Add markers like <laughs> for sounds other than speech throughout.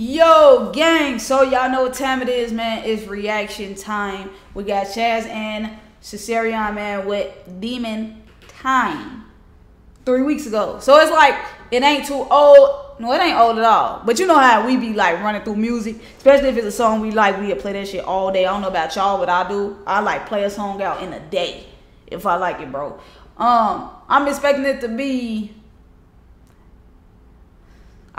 Yo, gang. So y'all know what time it is, man. It's reaction time. We got Shaaz and Caesarion, man, with Demon Time. Three weeks ago. So it's like, it ain't too old. No, it ain't old at all. But you know how we be like running through music. Especially if it's a song we like, we play that shit all day. I don't know about y'all, but I do. I like play a song out in a day. If I like it, bro. Um, I'm expecting it to be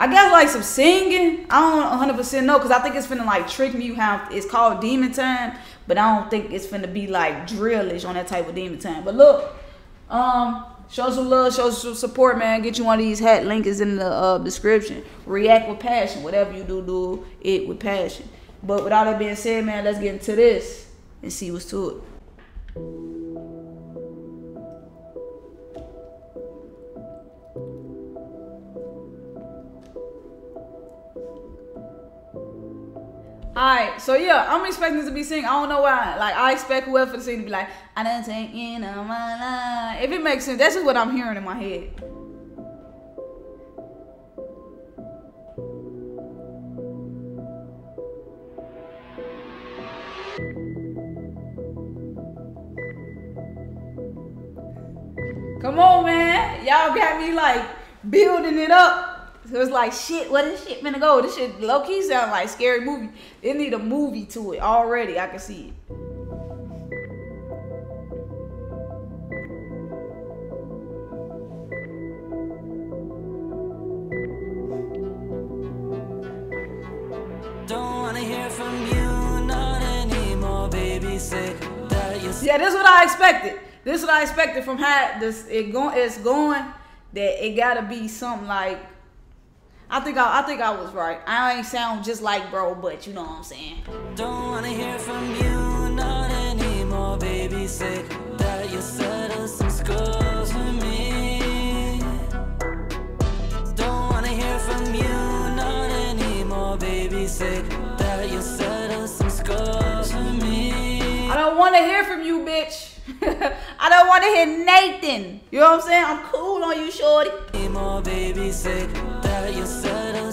I guess like some singing. I don't 100% know because I think it's finna like trick me how it's called demon time, but I don't think it's finna be like drillish on that type of demon time. But look, um, show some love, show some support, man. Get you one of these hat links is in the uh, description. React with passion. Whatever you do, do it with passion. But with all that being said, man, let's get into this and see what's to it. Alright, so yeah, I'm expecting to be singing. I don't know why. Like I expect whoever to to be like, I done take in on my life. If it makes sense, that's just what I'm hearing in my head. Come on, man. Y'all got me like building it up. So was like shit. What is shit gonna go? This shit low key sound like scary movie. It need a movie to it already. I can see it. Yeah, this is what I expected. This is what I expected from how this it going. It's going that it gotta be something like I think I, I think I was right. I ain't sound just like bro, but you know what I'm saying. Don't wanna hear from you, not anymore, baby. Say that you settle some scores for me. Don't wanna hear from you, not anymore, baby. Say that you settle some scores for me. I don't wanna hear from you, bitch. <laughs> I don't want to hear Nathan. You know what I'm saying? I'm cool on you, shorty. More baby, say that you settle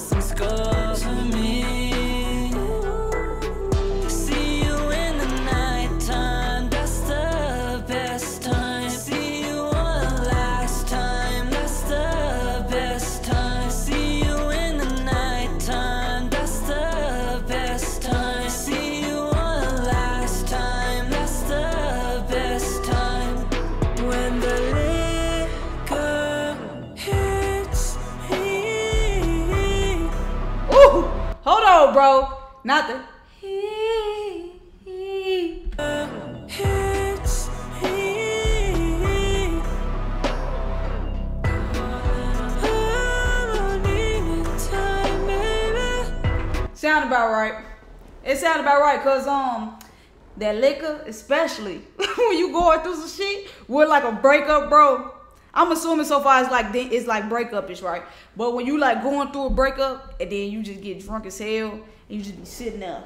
bro. Not the. Sound about right. It sound about right, cause um that liquor, especially <laughs> when you going through some shit with like a breakup, bro. I'm assuming so far it's like it's like breakup is right. But when you like going through a breakup and then you just get drunk as hell and you just be sitting there.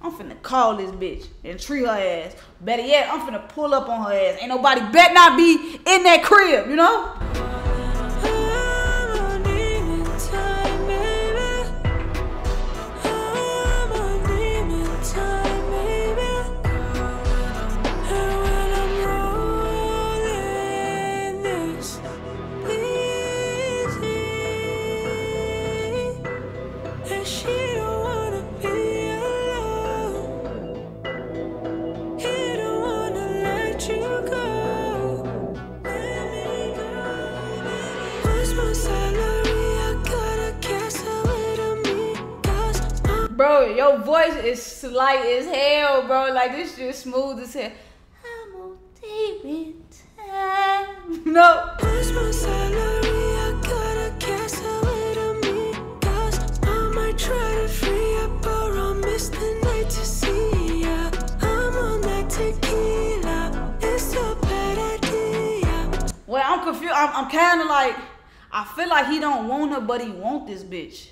I'm finna call this bitch and treat her ass. Better yet, I'm finna pull up on her ass. Ain't nobody bet not be in that crib, you know? Bro, your voice is slight as hell, bro. Like this shit smooth as hell. I'm on time. No. Where's my salary? I gotta cash out me. Cause I might try to free up or I'll miss the night to see ya. I'm on that tequila. It's a bad idea. Well, I'm confused. I'm, I'm kind of like, I feel like he don't want her, but he want this bitch.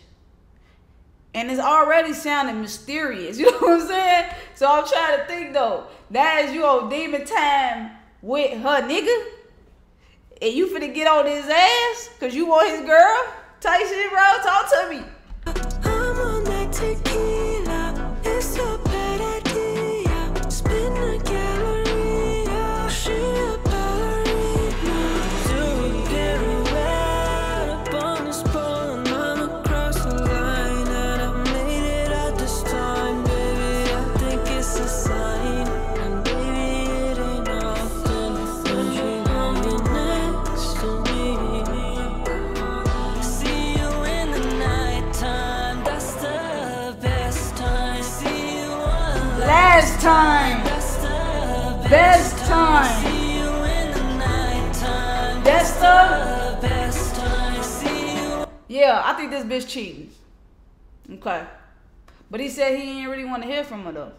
And it's already sounding mysterious. <laughs> You know what I'm saying? So I'm trying to think though. That is you on demon time with her nigga. And you finna get on his ass because you want his girl? Tyson, bro. Talk to me. Time. Best time. That's the best time. Yeah, I think this bitch cheating. Okay. But he said he ain't really want to hear from her though.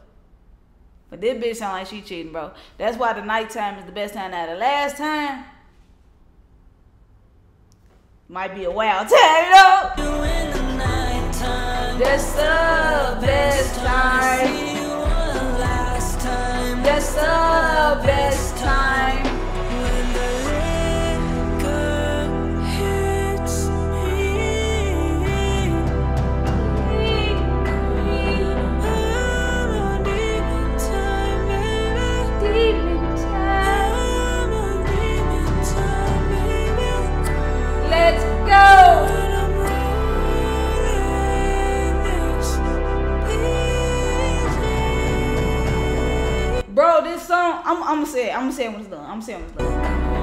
But this bitch sound like she cheating, bro. That's why the nighttime is the best time. Now the last time might be a wild <laughs> time, know. That's the best best say it. I'm gonna say it when it's done. I'm gonna say it when it's done.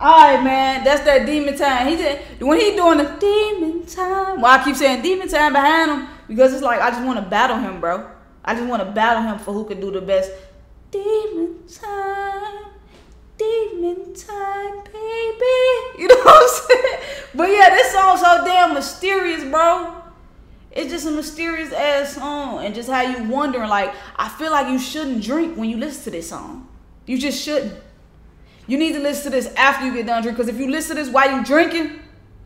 Alright, man, that's that demon time. He said when he doing the demon time. Well, I keep saying demon time behind him because it's like I just want to battle him, bro. I just want to battle him for who can do the best demon time, demon time, baby. You know what I'm saying? But yeah, this song's so damn mysterious, bro. It's just a mysterious ass song, and just how you wondering. Like, I feel like you shouldn't drink when you listen to this song. You just shouldn't. You need to listen to this after you get done drinking. Because if you listen to this while you're drinking,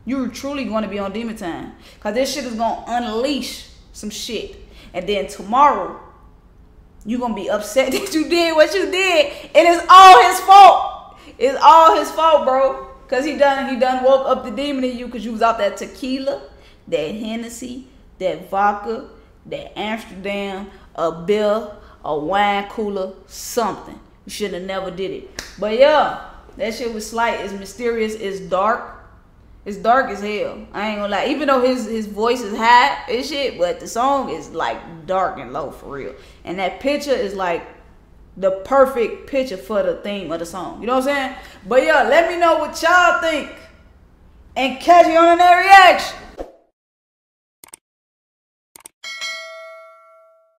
you're truly going to be on demon time. Because this shit is going to unleash some shit. And then tomorrow, you're gonna be upset <laughs> that you did what you did, and it's all his fault. It's all his fault, bro. Cause he done he done woke up the demon in you because you was out that tequila, that Hennessy, that vodka, that Amsterdam, a beer, a wine cooler, something. You should have never did it. But yeah, that shit was slight. It's mysterious. It's dark. It's dark as hell. I ain't gonna lie. Even though his his voice is high and shit, but the song is like dark and low for real. And that picture is like the perfect picture for the theme of the song. You know what I'm saying? But yeah, let me know what y'all think. And catch you on that reaction.